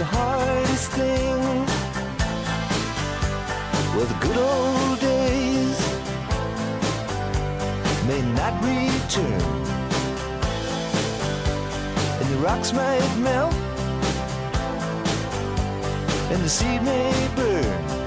the hardest thing. Well, the good old days may not return and the rocks might melt, and the seed may burn.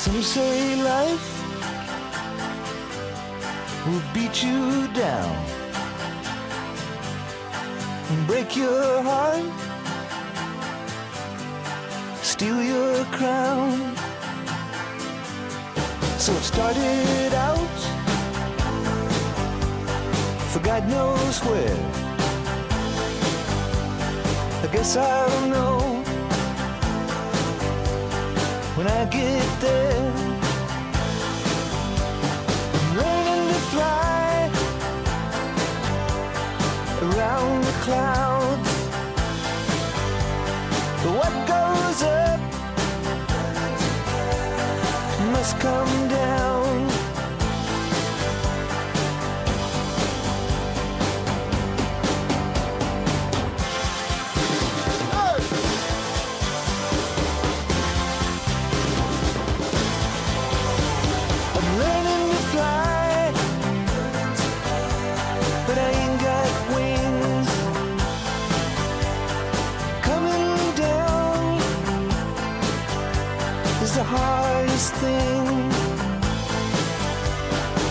Some say life will beat you down and break your heart, steal your crown. So it started out for God knows where. I guess I don't know when I get there. I'm learning to fly around the clouds. But what goes up must come down.